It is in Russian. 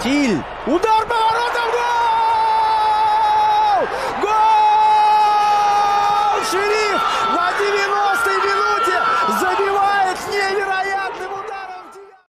Фатиль. Удар по воротам. Гол! Гол! Шериф!